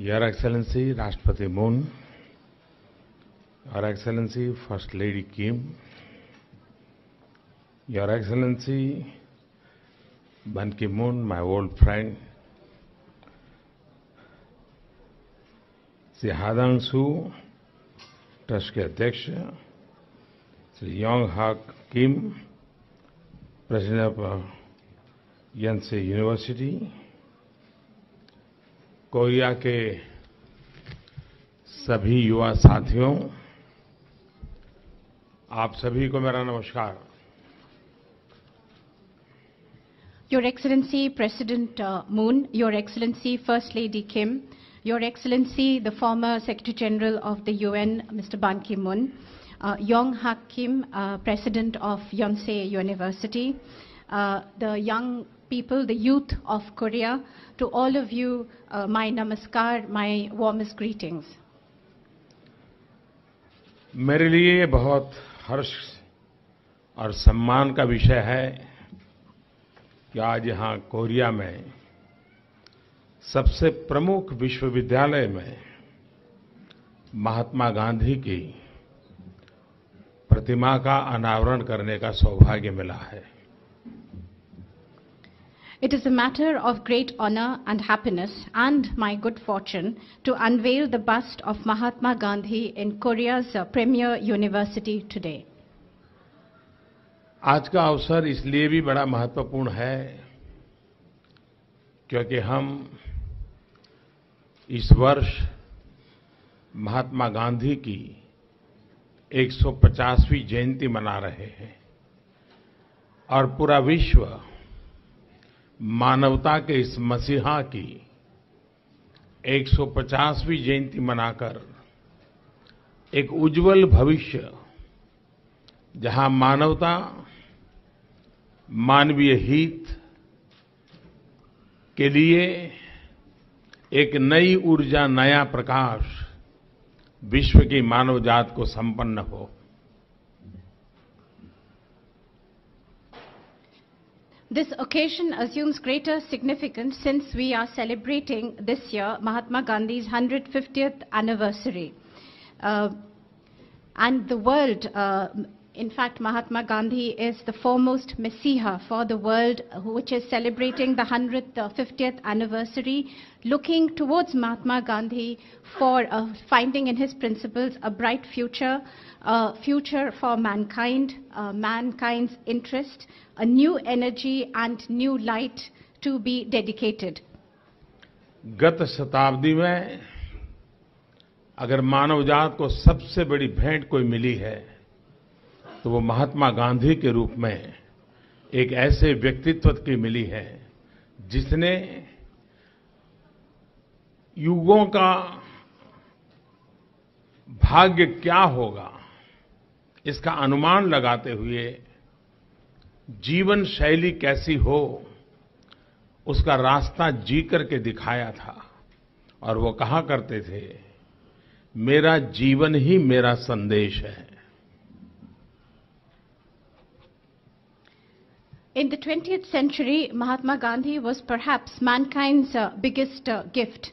Your Excellency Rashtrapati Moon, Your Excellency First Lady Kim, Your Excellency Ban Ki-moon, my old friend, Shri हादंगसू trust के अध्यक्ष Shri Yong Hak Kim president of Yonsei university Korea के सभी युवा साथियों, आप सभी को मेरा नमस्कार। Your excellency president Moon your excellency first lady Kim your excellency the former secretary general of the UN mister Ban Ki Moon Yong Hak Kim president of Yonsei university the young people, the youth of Korea, to all of you, uh, my namaskar, my warmest greetings. मेरे लिए बहुत हर्ष और सम्मान का विषय है कि आज यहाँ कोरिया में सबसे प्रमुख विश्वविद्यालय में महात्मा गांधी की प्रतिमा का अनावरण करने का सौभाग्य मिला है It is a matter of great honor and happiness and my good fortune to unveil the bust of Mahatma Gandhi in Korea's uh, premier university today. आज का अवसर इसलिए भी बड़ा महत्वपूर्ण है क्योंकि हम इस वर्ष महात्मा गांधी की 150वीं जयंती मना रहे हैं और पूरा विश्व मानवता के इस मसीहा की 150वीं जयंती मनाकर एक उज्जवल भविष्य, जहाँ मानवता, मानवीय हित के लिए एक नई ऊर्जा, नया प्रकाश विश्व की मानव जात को संपन्न हो। This occasion assumes greater significance since we are celebrating this year Mahatma Gandhi's 150th anniversary. Uh, and the world, uh, in fact, Mahatma Gandhi is the foremost messiah for the world, which is celebrating the 150th anniversary, looking towards Mahatma Gandhi for uh, finding in his principles a bright future, a future for mankind, uh, mankind's interest, a new energy and new light to be dedicated. गत शताब्दी में अगर मानव जात को सबसे बड़ी भेंट कोई मिली है तो वो महात्मा गांधी के रूप में एक ऐसे व्यक्तित्व की मिली है, जिसने युगों का भाग्य क्या होगा, इसका अनुमान लगाते हुए जीवन शैली कैसी हो, उसका रास्ता जी करके दिखाया था। और वो कहा करते थे, मेरा जीवन ही मेरा संदेश है। In the 20th century, Mahatma Gandhi was perhaps mankind's uh, biggest uh, gift.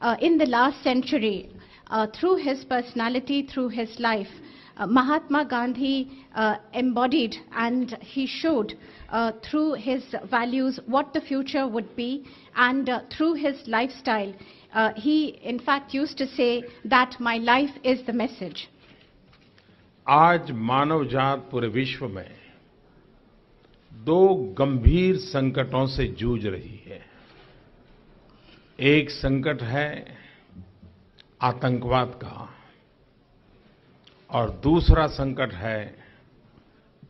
Uh, in the last century, uh, through his personality, through his life, uh, Mahatma Gandhi uh, embodied and he showed uh, through his values what the future would be, and uh, through his lifestyle, uh, he in fact used to say that my life is the message. आज मानव जात पूरे विश्व में दो गंभीर संकटों से जूझ रही है। एक संकट है आतंकवाद का और दूसरा संकट है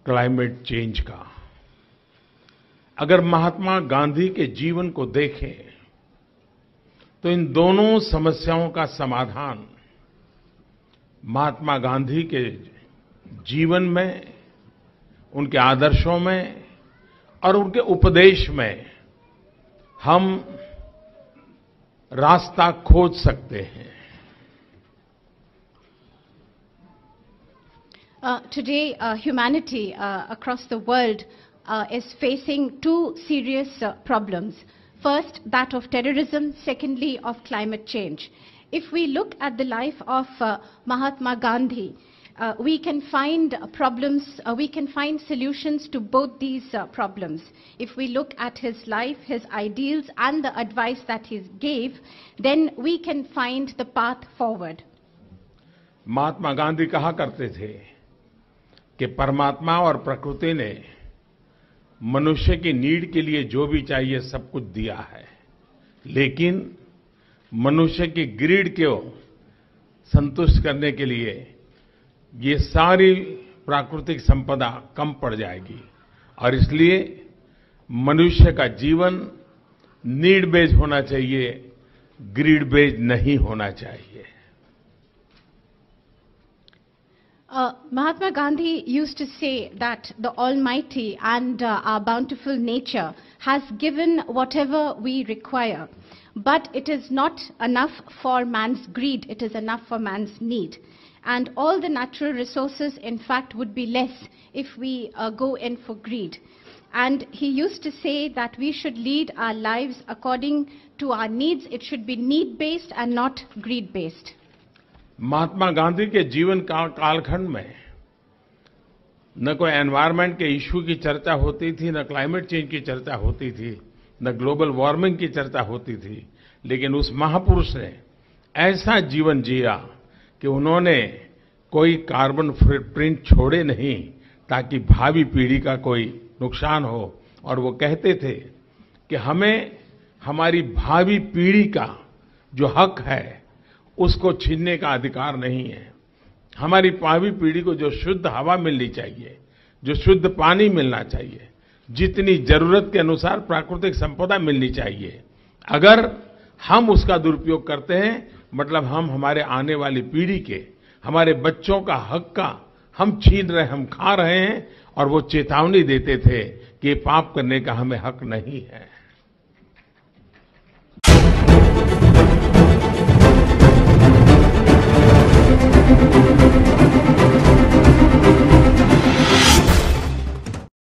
क्लाइमेट चेंज का। अगर महात्मा गांधी के जीवन को देखें तो इन दोनों समस्याओं का समाधान महात्मा गांधी के जीवन में, उनके आदर्शों में और उनके उपदेश में हम रास्ता खोज सकते हैं। Today humanity across the world is facing two serious problems first that of terrorism secondly of climate change if we look at the life of Mahatma Gandhi uh, we can find problems, uh, we can find solutions to both these uh, problems. If we look at his life, his ideals, and the advice that he gave, then we can find the path forward. Mahatma Gandhi कहा करते थे कि परमात्मा और प्रकृति ने मनुष्य की नीड के लिए जो भी चाहिए सब कुछ दिया है लेकिन मनुष्य की ग्रीड को संतुष्ट करने के लिए ये सारी प्राकृतिक संपदा कम पड़ जाएगी। और इसलिए मनुष्य का जीवन नीड बेज होना चाहिए, ग्रीड बेज नहीं होना चाहिए। Mahatma Gandhi used to say that the almighty and our bountiful nature has given whatever we require but it is not enough for man's greed it is enough for man's need And all the natural resources, in fact, would be less if we uh, go in for greed. And he used to say that we should lead our lives according to our needs. It should be need based and not greed based. महात्मा गांधी के जीवन काल कालखंड में न कोई environment के issue की चर्चा होती थी न क्लाइमेट चेंज की चर्चा होती थी न ग्लोबल वार्मिंग की चर्चा होती थी लेकिन उस महापुरुष ने ऐसा जीवन जिया कि उन्होंने कोई कार्बन प्रिंट छोड़े नहीं ताकि भावी पीढ़ी का कोई नुकसान हो। और वो कहते थे कि हमें हमारी भावी पीढ़ी का जो हक है, उसको छीनने का अधिकार नहीं है। हमारी भावी पीढ़ी को जो शुद्ध हवा मिलनी चाहिए, जो शुद्ध पानी मिलना चाहिए, जितनी ज़रूरत के अनुसार प्राकृतिक संपदा मिलनी चाहिए। अगर हम उसका दुरुपयोग करते हैं मतलब हम हमारे आने वाली पीढ़ी के, हमारे बच्चों का हक का, हम छीन रहे, हम खा रहे हैं और वो चेतावनी देते थे कि पाप करने का हमें हक नहीं है